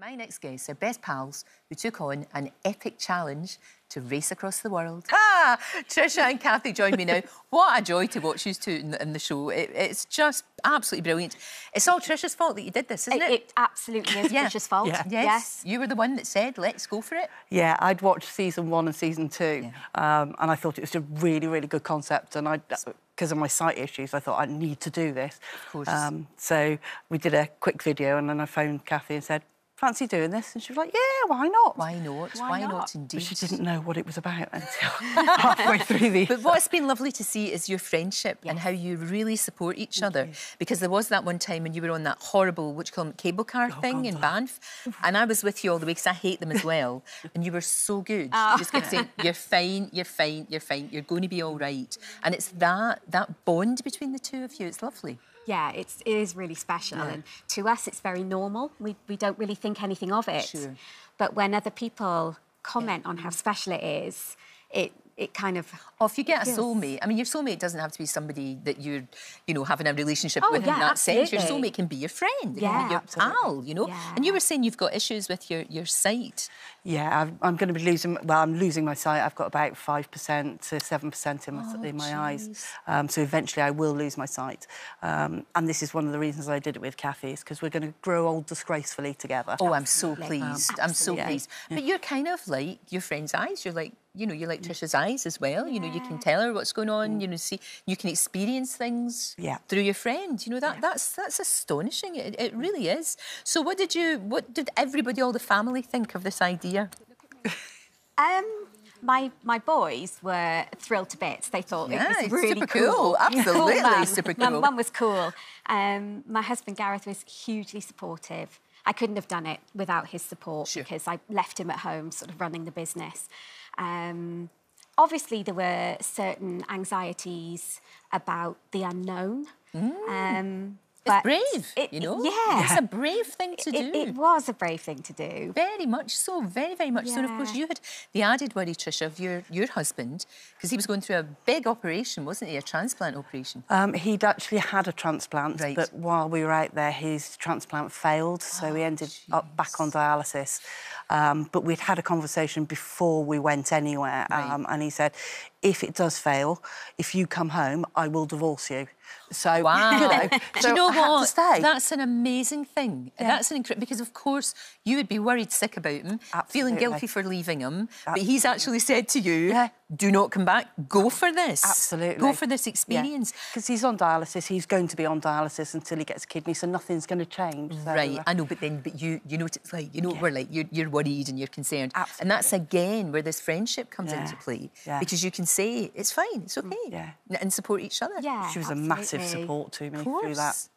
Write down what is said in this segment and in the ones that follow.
My next guests are best pals who took on an epic challenge to race across the world. Ah, Tricia and Cathie join me now. What a joy to watch you two in the, in the show. It, it's just absolutely brilliant. It's all Tricia's fault that you did this, isn't it? It, it absolutely is Yeah. Tricia's fault. Yeah. yes. yes. You were the one that said, let's go for it. Yeah, I'd watched season one and season two, um, and I thought it was a really, really good concept. And I, because of my sight issues, I thought I need to do this. Of course. Um, so we did a quick video, and then I phoned Cathie and said, "Fancy doing this?" And she was like, "Yeah, why not?" Why not? Why not? not? indeed? But she didn't know what it was about until halfway through the. But what's been lovely to see is your friendship and how you really support each other. Because there was that one time when you were on that horrible, what do you call them, cable car oh, thing in Banff, and I was with you all the way because I hate them as well. and you were so good. Ah. You just kept saying, "You're fine, you're fine, you're fine. You're going to be all right." And it's that that bond between the two of you. It's lovely. Yeah, it's, it is really special. And to us, it's very normal. We, we don't really think anything of it. Sure. But when other people comment on how special it is, it, it kind of. Oh, if you get a feels- soulmate, I mean, your soulmate doesn't have to be somebody that you're, you know, having a relationship Oh, with in yeah, that sense. Your absolutely. soulmate can be your friend, it can Yeah, be your absolutely. pal, you know. Yeah. And you were saying you've got issues with your your sight. Yeah, I'm, I'm going to be losing. Well, I'm losing my sight. I've got about five percent to seven percent in my Oh, in my eyes. Um, so eventually, I will lose my sight. Um, and this is one of the reasons I did it with Cathie, is because we're going to grow old disgracefully together. Oh, I'm so Absolutely. pleased. I'm so Absolutely. pleased. But you're kind of like your friend's eyes. You're like, you know, you're like Tricia's eyes as well. You know, you can tell her what's going on. You know, see, you can experience things Yeah. through your friend. You know, that that's that's astonishing. It, it really is. So, what did you? What did everybody, all the family, think of this idea? Um, my, my boys were thrilled to bits. They thought Yeah, it was really super cool. Cool Absolutely mum. super cool. Mum was cool. Um, my husband Gareth was hugely supportive. I couldn't have done it without his support Sure. because I left him at home, sort of running the business. Um, obviously, there were certain anxieties about the unknown. Um, Mm. It's but brave, it- you know. Yeah, it's a brave thing to do. it was a brave thing to do. Very much so, very, very much so. And of course, you had the added worry, Tricia, of your, your husband, because he was going through a big operation, wasn't he? A transplant operation. Um, he'd actually had a transplant, Right. but while we were out there, his transplant failed, so he ended up back on dialysis. Um, but we'd had a conversation before we went anywhere, Right. um, and he said, "If it does fail, if you come home, I will divorce you." So, Wow. you know, Do you know what? That's an amazing thing. That's an incredible because of course you would be worried sick about him, feeling guilty for leaving him. But he's actually said to you, Yeah. Do not come back. Go for this. Absolutely. Go for this experience. Because he's on dialysis, he's going to be on dialysis until he gets a kidney, so nothing's going to change. So, Right, uh, I know, but then, but you, you know what it's like. You know what we're like. You're, you're worried and you're concerned, Absolutely. and that's again where this friendship comes Yeah, into play yeah. because you can say it's fine, it's okay, yeah. and support each other. Yeah, she was a massive support to me through that.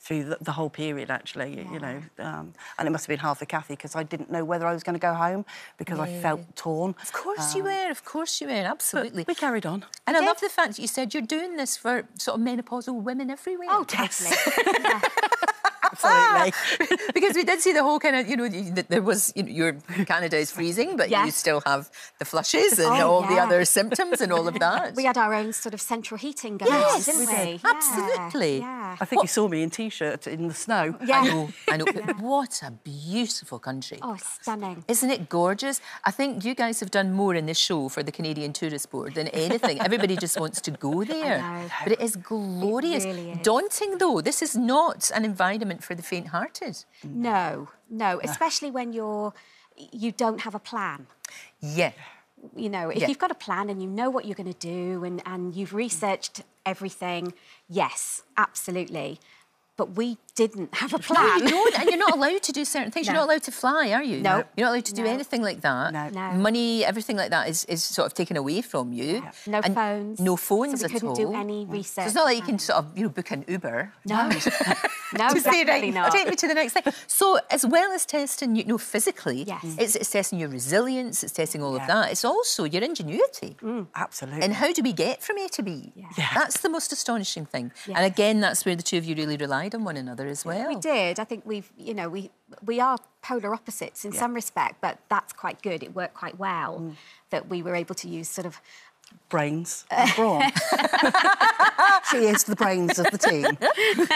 Through the, the whole period actually you know um, and it must have been hard for Cathie because I didn't know whether I was going to go home because I felt torn Of course you were. Of course you were. Absolutely. we carried on And I love the fact that you said you're doing this for sort of menopausal women everywhere. Oh, totally. Yeah. absolutely because we did see the whole kind of, you know, there was, you know, your Canada is freezing, but you still have the flushes and Oh, all the other symptoms and all of that. We had our own sort of central heating going Yes, on, didn't we we? did. Absolutely. Yeah. I think you saw me in t-shirt in the snow Yeah. I know, I know. But what a beautiful country. Oh, stunning. Isn't it gorgeous? I think you guys have done more in this show for the Canadian Tourist Board than anything. Everybody just wants to go there. know. But it is glorious. really is. Daunting though. This is not an environment for the faint-hearted. No, no, especially when you're you don't have a plan. Yeah. You know, if Yeah. you've got a plan and you know what you're going to do and, and you've researched everything, yes, absolutely. But we didn't have a No, plan. you don't, and you're not allowed to do certain things. You're not allowed to fly, are you? No. You're not allowed to do No. anything like that. No. No. Money, everything like that is, is sort of taken away from you. No And phones. No phones so we at couldn't all. do any research. So research. it's not like you can sort of you know book an Uber. No, no, to say, right, not. take me to the next thing. So as well as testing, you know, physically, Yes. it's, it's testing your resilience, it's testing all of that. It's also your ingenuity. absolutely And how do we get from A to B? Yeah. That's the most astonishing thing. Yeah. And again, that's where the two of you really relied on one another as well. We did. I think we've, you know, we we are polar opposites in some respect, but that's quite good. It worked quite well Mm. that we were able to use sort of brains and brawn. she is the brains of the team.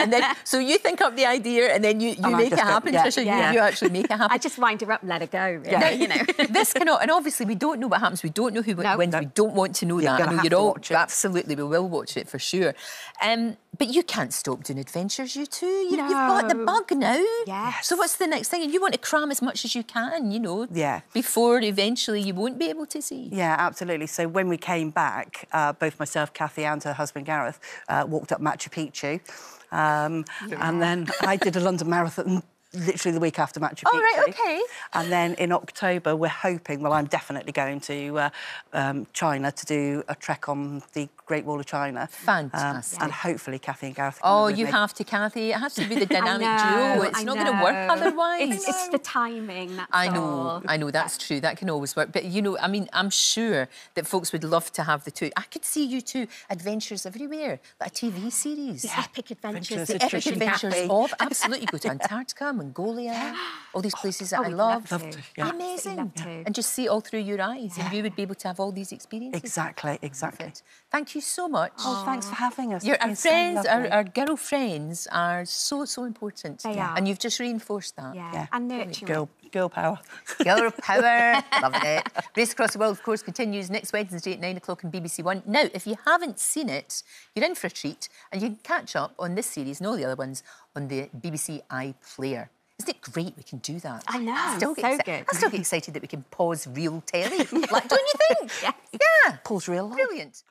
and then, so you think up the idea and then you, you And I make it happen, yeah. Tricia. Yeah. You, you actually make it happen. I just wind her up and let her go, really, Yeah. you know. this cannot, and obviously we don't know what happens. We don't know who No. wins. No. We don't want to know You're that. gonna I know have you're to all watch it. absolutely. We will watch it for sure. Um, but you can't stop doing adventures, you two. You, You've got the bug now. Yes. So what's the next thing? And you want to cram as much as you can, you know. Yeah. Before eventually you won't be able to see. Yeah, absolutely. So when we came back, uh, both myself, Cathie, and her husband Gareth uh, walked up Machu Picchu, um, and then I did a London Marathon literally the week after Machu Picchu. Oh, right, okay. And then in October, we're hoping. Well, I'm definitely going to uh, um, China to do a trek on the Great Wall of China. Um, Fantastic. and hopefully, Cathie and Gareth. Oh, you me. have to, Cathie. It has to be the dynamic know, duo. It's I not going to work otherwise. It's, it's the timing, that's I know, all. I know that's true. That can always work. But you know, I mean, I'm sure that folks would love to have the two. I could see you two adventures everywhere, like a TV series. The epic adventures, Adventures of of The epic adventures Cathie. of absolutely go to Antarctica, Mongolia, all these oh, places that Oh, I we'd love. love to. Yeah. Amazing, Love to. and just see it all through your eyes, and you would be able to have all these experiences. Exactly, exactly. Perfect. Thank you so much. Oh, thanks for having us. Your, our been so friends, our, lovely. our girlfriends are so, so important. They are. And you've just reinforced that. Yeah, Yeah. and nurturing. girl, girl power. Girl power. Loving it. Race Across the World, of course, continues next Wednesday at 9 o'clock on BBC One. Now, if you haven't seen it, you're in for a treat and you can catch up on this series and all the other ones on the BBC iPlayer. Isn't it great we can do that? I know, still get so good. I still get excited that we can pause real telly. like, don't you think? Yes. Yeah. Pulls real life. Brilliant.